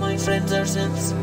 my friends are synths.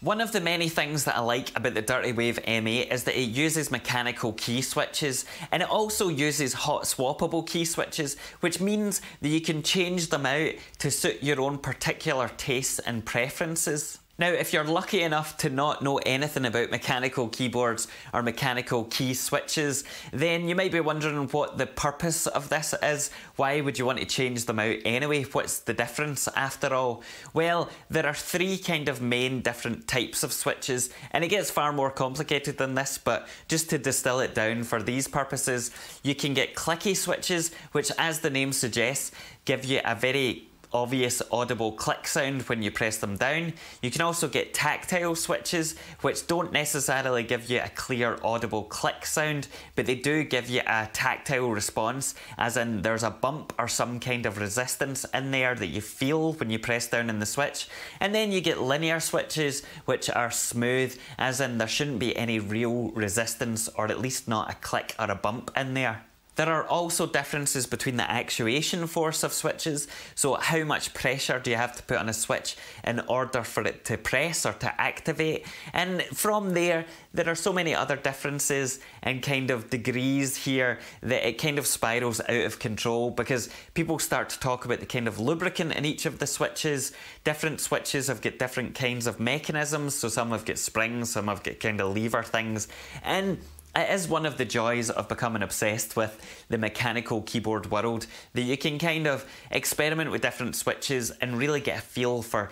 One of the many things that I like about the Dirtywave M8 is that it uses mechanical key switches and it also uses hot swappable key switches, which means that you can change them out to suit your own particular tastes and preferences. Now, if you're lucky enough to not know anything about mechanical keyboards or mechanical key switches, then you might be wondering what the purpose of this is. Why would you want to change them out anyway? What's the difference after all? Well, there are three kind of main different types of switches, and it gets far more complicated than this, but just to distill it down for these purposes, you can get clicky switches, which as the name suggests, give you a very obvious audible click sound when you press them down. You can also get tactile switches, which don't necessarily give you a clear audible click sound, but they do give you a tactile response, as in there's a bump or some kind of resistance in there that you feel when you press down in the switch. And then you get linear switches, which are smooth, as in there shouldn't be any real resistance, or at least not a click or a bump in there. There are also differences between the actuation force of switches, so how much pressure do you have to put on a switch in order for it to press or to activate. And from there, there are so many other differences and kind of degrees here that it kind of spirals out of control because people start to talk about the kind of lubricant in each of the switches. Different switches have got different kinds of mechanisms, so some have got springs, some have got kind of lever things. And it is one of the joys of becoming obsessed with the mechanical keyboard world that you can kind of experiment with different switches and really get a feel for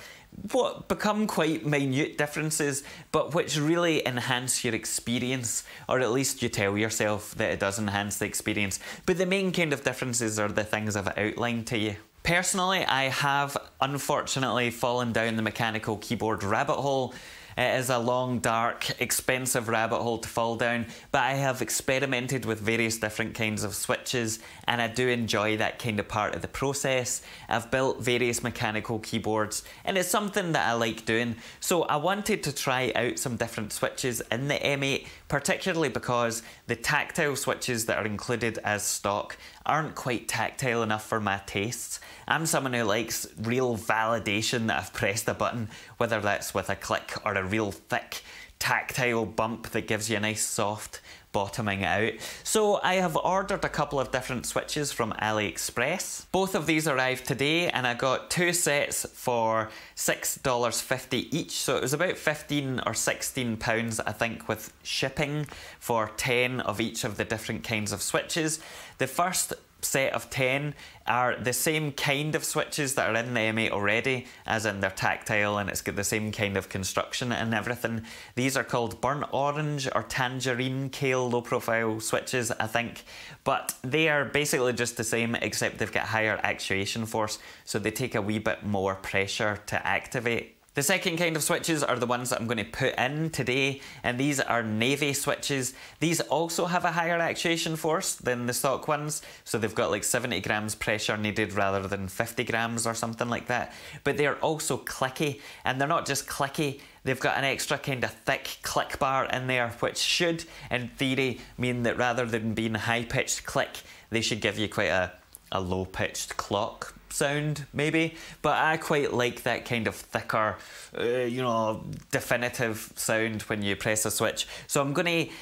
what become quite minute differences, but which really enhance your experience, or at least you tell yourself that it does enhance the experience. But the main kind of differences are the things I've outlined to you. Personally, I have unfortunately fallen down the mechanical keyboard rabbit hole it is a long, dark, expensive rabbit hole to fall down, but I have experimented with various different kinds of switches and I do enjoy that kind of part of the process. I've built various mechanical keyboards and it's something that I like doing. So I wanted to try out some different switches in the M8, particularly because the tactile switches that are included as stock aren't quite tactile enough for my tastes. I'm someone who likes real validation that I've pressed a button, whether that's with a click or a real thick tactile bump that gives you a nice soft bottoming out. So I have ordered a couple of different switches from AliExpress. Both of these arrived today and I got two sets for $6.50 each. So it was about 15 or 16 pounds I think with shipping for 10 of each of the different kinds of switches. The first set of 10 are the same kind of switches that are in the M8 already, as in they're tactile and it's got the same kind of construction and everything. These are called burnt orange or tangerine Kailh low profile switches, I think, but they are basically just the same except they've got higher actuation force, so they take a wee bit more pressure to activate. The second kind of switches are the ones that I'm going to put in today, and these are Navy switches. These also have a higher actuation force than the stock ones, so they've got like 70 grams pressure needed rather than 50 grams or something like that. But they're also clicky, and they're not just clicky, they've got an extra kind of thick click bar in there, which should, in theory, mean that rather than being high-pitched click, they should give you quite a, a low-pitched clock sound, maybe. But I quite like that kind of thicker, uh, you know, definitive sound when you press a switch. So I'm going to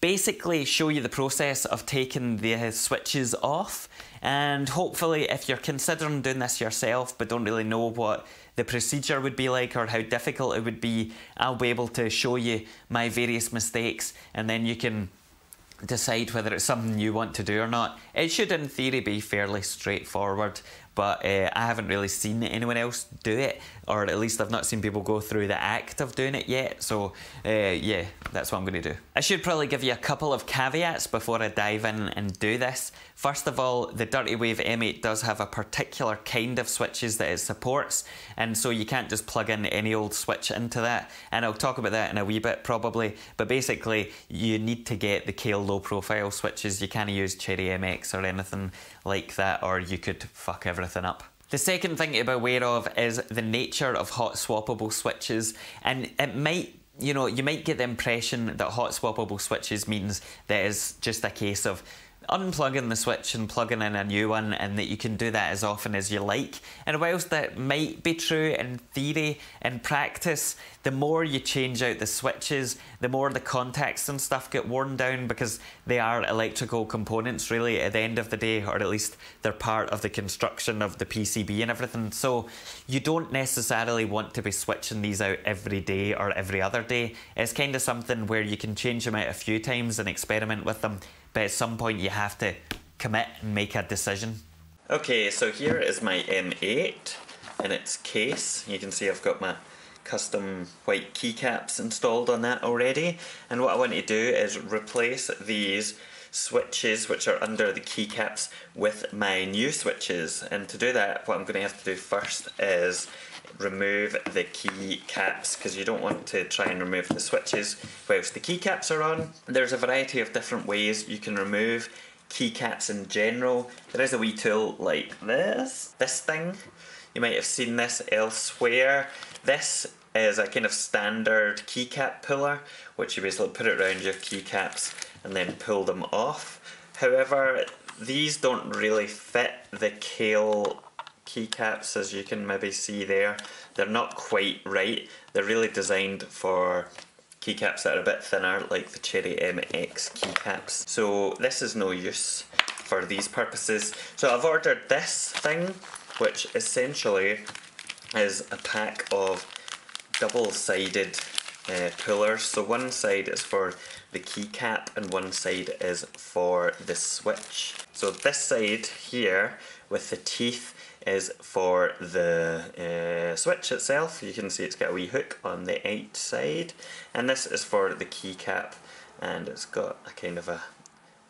basically show you the process of taking the switches off and hopefully if you're considering doing this yourself but don't really know what the procedure would be like or how difficult it would be I'll be able to show you my various mistakes and then you can decide whether it's something you want to do or not. It should in theory be fairly straightforward but uh, I haven't really seen anyone else do it, or at least I've not seen people go through the act of doing it yet. So, uh, yeah, that's what I'm going to do. I should probably give you a couple of caveats before I dive in and do this. First of all, the Dirtywave M8 does have a particular kind of switches that it supports, and so you can't just plug in any old switch into that. And I'll talk about that in a wee bit probably, but basically, you need to get the Kailh low profile switches. You can't use Cherry MX or anything like that, or you could fuck everything up. The second thing to be aware of is the nature of hot swappable switches, and it might you know, you might get the impression that hot swappable switches means that it's just a case of unplugging the switch and plugging in a new one, and that you can do that as often as you like. And whilst that might be true in theory, in practice, the more you change out the switches, the more the contacts and stuff get worn down because they are electrical components, really, at the end of the day, or at least they're part of the construction of the PCB and everything. So you don't necessarily want to be switching these out every day or every other day. It's kind of something where you can change them out a few times and experiment with them, but at some point you have to commit and make a decision. Okay, so here is my M8 in its case. You can see I've got my custom white keycaps installed on that already. And what I want to do is replace these switches which are under the keycaps with my new switches. And to do that, what I'm going to have to do first is remove the keycaps because you don't want to try and remove the switches whilst the keycaps are on. There's a variety of different ways you can remove keycaps in general. There is a wee tool like this, this thing. You might have seen this elsewhere. This is a kind of standard keycap puller, which you basically put it around your keycaps and then pull them off. However, these don't really fit the Kailh keycaps as you can maybe see there. They're not quite right. They're really designed for keycaps that are a bit thinner like the Cherry MX keycaps. So this is no use for these purposes. So I've ordered this thing which essentially is a pack of double-sided uh, pullers. So one side is for the keycap and one side is for the switch. So this side here with the teeth is for the uh, switch itself. You can see it's got a wee hook on the outside and this is for the keycap and it's got a kind of a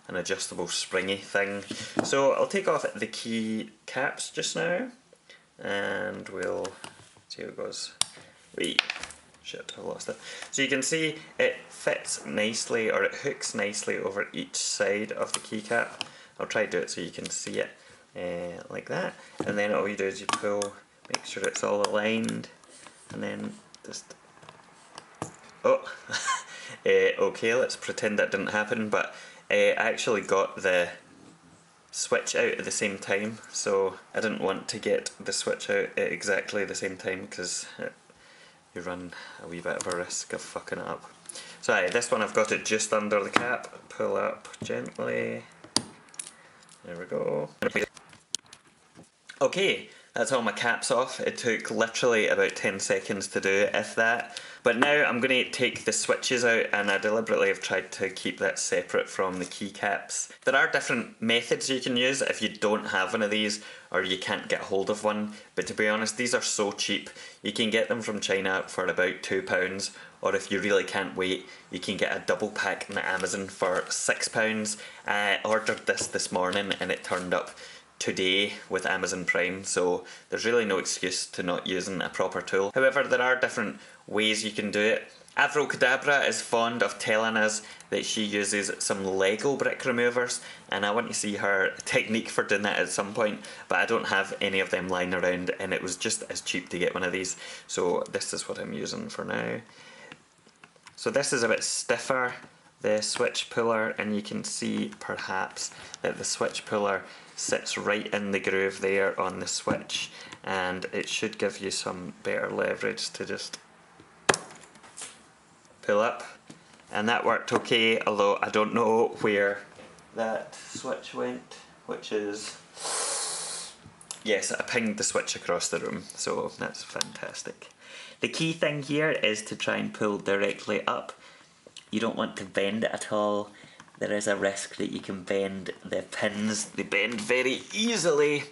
an adjustable springy thing. So I'll take off the key caps just now and we'll see how it goes. Shit, I lost it. So you can see it fits nicely or it hooks nicely over each side of the keycap. I'll try to do it so you can see it uh, like that. And then all you do is you pull, make sure it's all aligned and then just Oh, uh, okay, let's pretend that didn't happen, but Eh, I actually got the switch out at the same time, so I didn't want to get the switch out at exactly the same time because you run a wee bit of a risk of fucking it up. So aye, this one I've got it just under the cap, pull up gently, there we go. Okay, that's all my caps off. It took literally about 10 seconds to do, it if that. But now I'm going to take the switches out and I deliberately have tried to keep that separate from the keycaps. There are different methods you can use if you don't have one of these or you can't get hold of one. But to be honest, these are so cheap. You can get them from China for about £2 or if you really can't wait, you can get a double pack on Amazon for £6. I ordered this this morning and it turned up today with Amazon Prime, so there's really no excuse to not using a proper tool. However, there are different ways you can do it. Avrocadabra is fond of telling us that she uses some Lego brick removers and I want to see her technique for doing that at some point but I don't have any of them lying around and it was just as cheap to get one of these so this is what I'm using for now. So this is a bit stiffer the switch puller and you can see perhaps that the switch puller sits right in the groove there on the switch and it should give you some better leverage to just pull up and that worked okay although I don't know where that switch went which is yes I pinged the switch across the room so that's fantastic. The key thing here is to try and pull directly up. You don't want to bend it at all there is a risk that you can bend the pins, they bend very easily,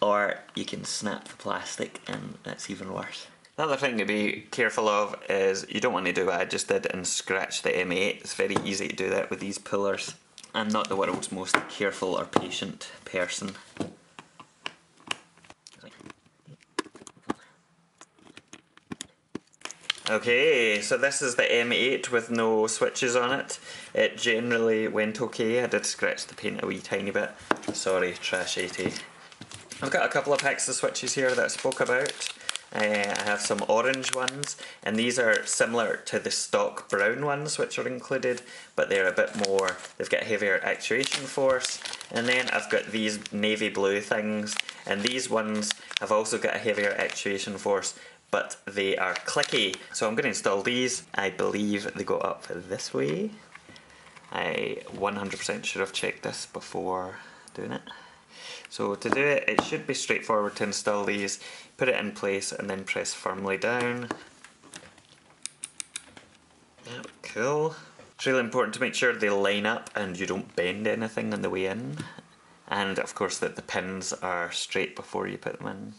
or you can snap the plastic and that's even worse. Another thing to be careful of is you don't want to do what I just did and scratch the M8. It's very easy to do that with these pullers. I'm not the world's most careful or patient person. Okay, so this is the M8 with no switches on it. It generally went okay. I did scratch the paint a wee tiny bit. Sorry, Trash80. I've got a couple of packs of switches here that I spoke about. Uh, I have some orange ones, and these are similar to the stock brown ones which are included, but they're a bit more, they've got heavier actuation force. And then I've got these navy blue things, and these ones have also got a heavier actuation force, but they are clicky. So I'm going to install these. I believe they go up this way. I 100% should have checked this before doing it. So to do it, it should be straightforward to install these, put it in place and then press firmly down. Yep, cool. It's really important to make sure they line up and you don't bend anything on the way in. And of course that the pins are straight before you put them in.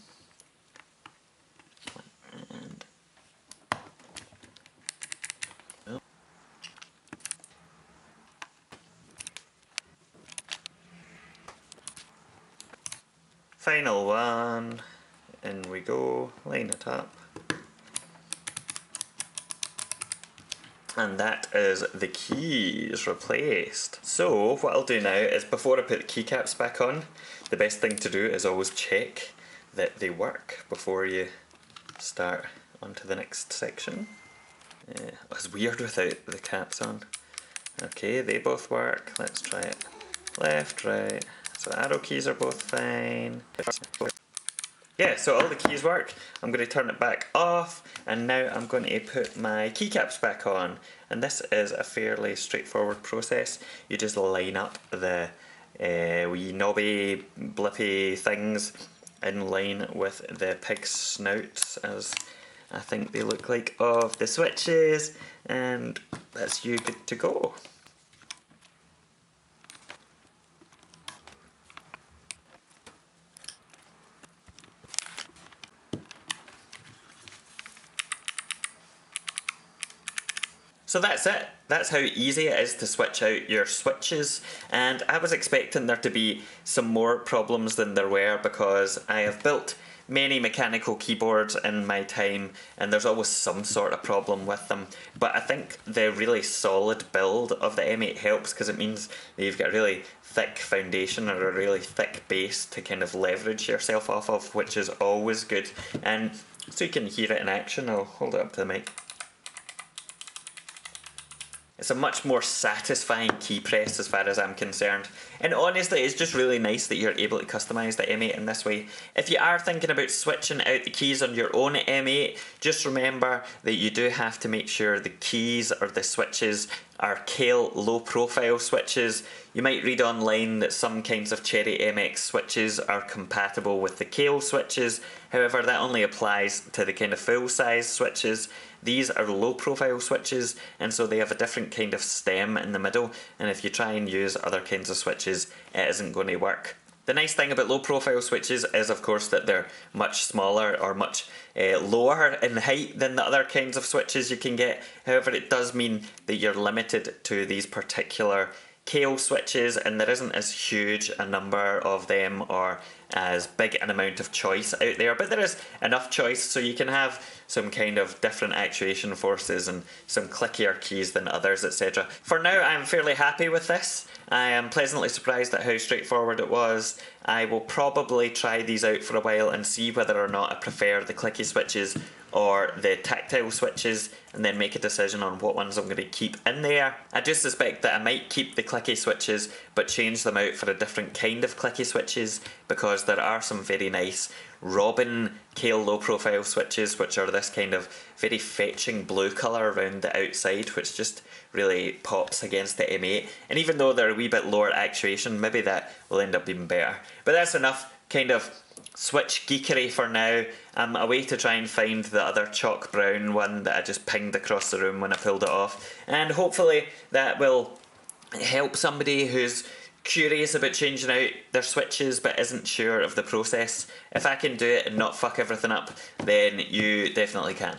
Final one. In we go. And that is the keys replaced. So what I'll do now is before I put the keycaps back on, the best thing to do is always check that they work before you start onto the next section. Uh, yeah, it's weird without the caps on. Okay, they both work. Let's try it. Left, right. So arrow keys are both fine. Yeah, so all the keys work. I'm going to turn it back off and now I'm going to put my keycaps back on. And this is a fairly straightforward process. You just line up the uh, wee knobby, blippy things in line with the pig's snouts as I think they look like of the switches and that's you good to go. So that's it. That's how easy it is to switch out your switches. And I was expecting there to be some more problems than there were because I have built many mechanical keyboards in my time and there's always some sort of problem with them. But I think the really solid build of the M8 helps because it means that you've got a really thick foundation or a really thick base to kind of leverage yourself off of which is always good. And so you can hear it in action. I'll hold it up to the mic it's a much more satisfying key press as far as I'm concerned. And honestly, it's just really nice that you're able to customise the M8 in this way. If you are thinking about switching out the keys on your own M8, just remember that you do have to make sure the keys or the switches are Kailh low profile switches. You might read online that some kinds of Cherry MX switches are compatible with the Kailh switches, however that only applies to the kind of full size switches. These are low profile switches and so they have a different kind of stem in the middle and if you try and use other kinds of switches it isn't going to work. The nice thing about low profile switches is of course that they're much smaller or much uh, lower in height than the other kinds of switches you can get. However it does mean that you're limited to these particular Kailh switches and there isn't as huge a number of them or as big an amount of choice out there but there is enough choice so you can have some kind of different actuation forces and some clickier keys than others etc. For now I'm fairly happy with this. I am pleasantly surprised at how straightforward it was. I will probably try these out for a while and see whether or not I prefer the clicky switches or the tactile switches and then make a decision on what ones I'm going to keep in there. I do suspect that I might keep the clicky switches but change them out for a different kind of clicky switches because there are some very nice Robin Kailh low profile switches which are this kind of very fetching blue colour around the outside which just really pops against the M8 and even though they're a wee bit lower actuation maybe that will end up being better. But that's enough kind of switch geekery for now. Um, I'm away to try and find the other Choc brown one that I just pinged across the room when I pulled it off. And hopefully that will help somebody who's curious about changing out their switches but isn't sure of the process. If I can do it and not fuck everything up, then you definitely can.